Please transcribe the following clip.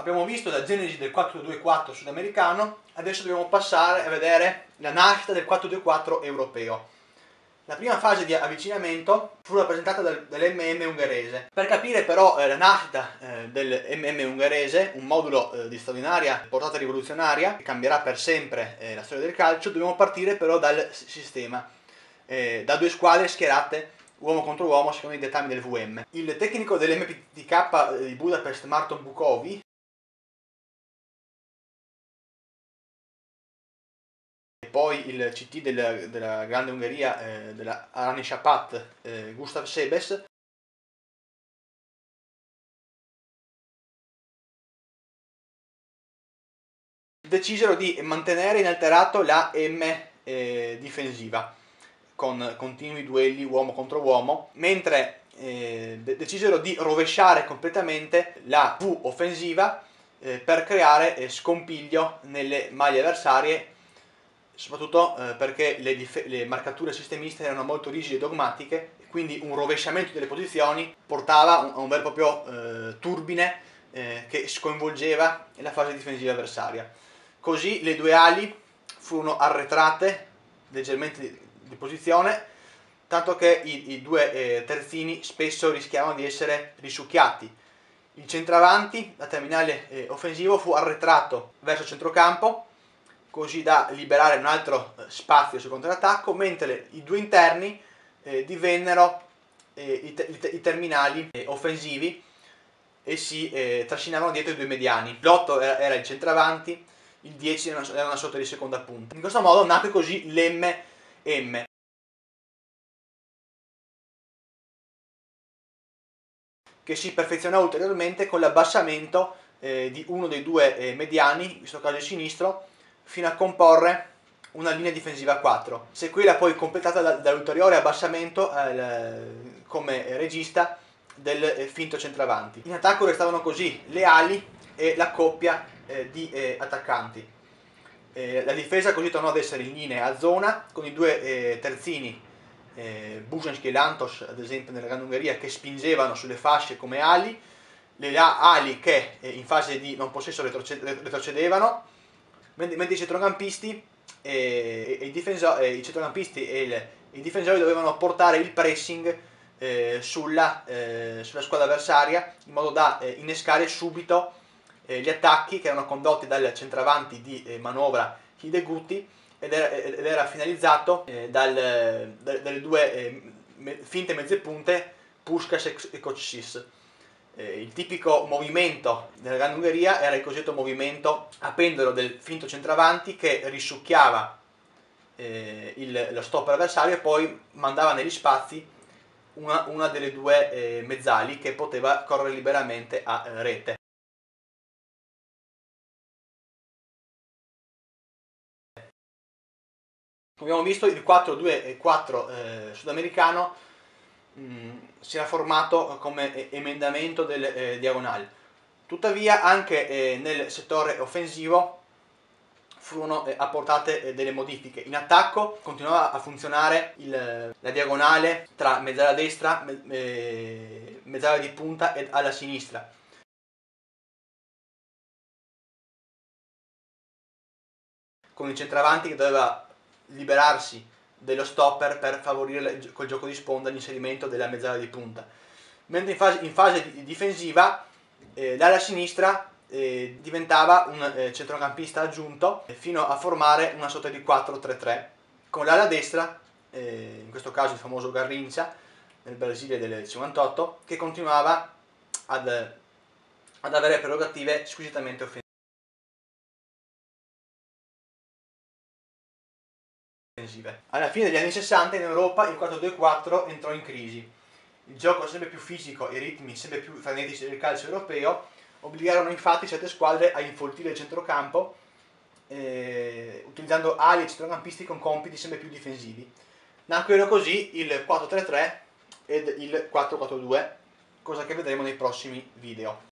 Abbiamo visto la genesi del 4-2-4 sudamericano, adesso dobbiamo passare a vedere la nascita del 4-2-4 europeo. La prima fase di avvicinamento fu rappresentata dal, dall'MM ungherese. Per capire però eh, la nascita eh, del ungherese, un modulo eh, di straordinaria portata rivoluzionaria che cambierà per sempre eh, la storia del calcio, dobbiamo partire però dal sistema, eh, da due squadre schierate uomo contro uomo secondo i dettami del VM. Il tecnico dell'MPTK di Budapest, Marton Bukovi, poi il CT della, della Grande Ungheria, eh, della Arani Shapat, eh, Gustav Sebes, decisero di mantenere inalterato la M eh, difensiva con continui duelli uomo contro uomo, mentre eh, decisero di rovesciare completamente la V offensiva eh, per creare eh, scompiglio nelle maglie avversarie, soprattutto eh, perché le, le, marcature sistemiste erano molto rigide e dogmatiche, quindi un rovesciamento delle posizioni portava a un, un vero e proprio eh, turbine eh, che sconvolgeva la fase difensiva avversaria. Così le due ali furono arretrate leggermente di posizione, tanto che i, i due eh, terzini spesso rischiavano di essere risucchiati. Il centravanti, la terminale eh, offensivo, fu arretrato verso centrocampo, così da liberare un altro eh, spazio secondo l'attacco, mentre i due interni eh, divennero eh, i, te, i, terminali eh, offensivi e si trascinavano dietro i due mediani. L'8 era, era il centravanti, il 10 era una, era una sorta di seconda punta. In questo modo nacque così l'M M che si perfezionò ulteriormente con l'abbassamento eh, di uno dei due eh, mediani, in questo caso il sinistro, fino a comporre una linea difensiva a 4. Seguì poi completata da, dall'ulteriore abbassamento eh, come regista del eh, finto centravanti. In attacco restavano così le ali e la coppia eh, di eh, attaccanti. Eh, la difesa così tornò ad essere in linea a zona con i due eh, terzini eh, Busanski e Lantos ad esempio nella Grande Ungheria che spingevano sulle fasce come ali le ali che eh, in fase di non possesso retrocedevano mentre i centrocampisti e, e, i, difensori, i centrocampisti e il, i difensori dovevano portare il pressing eh, sulla, eh, sulla, squadra avversaria in modo da innescare subito eh, gli attacchi che erano condotti dal centravanti di eh, manovra Hideguti ed era, ed era finalizzato eh, dal, da, dalle due eh, finte mezze punte Puskas e, e Kochis. Eh, il tipico movimento della Grande Ungheria era il cosiddetto movimento a pendolo del finto centravanti che risucchiava eh, il, lo stopper avversario e poi mandava negli spazi una, una delle due mezzali che poteva correre liberamente a rete. Come abbiamo visto il 4-2-4 eh, sudamericano mm, si era formato come emendamento del eh, diagonale. Tuttavia anche eh, nel settore offensivo furono eh, apportate eh, delle modifiche. In attacco continuava a funzionare il, la diagonale tra mezzala destra, me, eh, mezzala di punta e alla sinistra. Con il centravanti che doveva liberarsi dello stopper per favorire col gioco di sponda l'inserimento della mezzala di punta. Mentre in fase, in fase difensiva, eh, dalla sinistra eh, diventava un eh, centrocampista aggiunto fino a formare una sorta di 4-3-3 con l'ala destra, eh, in questo caso il famoso Garrincia nel Brasile del 58, che continuava ad, ad avere prerogative squisitamente offensive. Difensive. Alla fine degli anni 60 in Europa il 4-2-4 entrò in crisi. Il gioco sempre più fisico e i ritmi sempre più frenetici del calcio europeo obbligarono infatti certe squadre a infoltire il centrocampo eh, utilizzando ali e centrocampisti con compiti sempre più difensivi. Nacquero così il 4-3-3 ed il 4-4-2, cosa che vedremo nei prossimi video.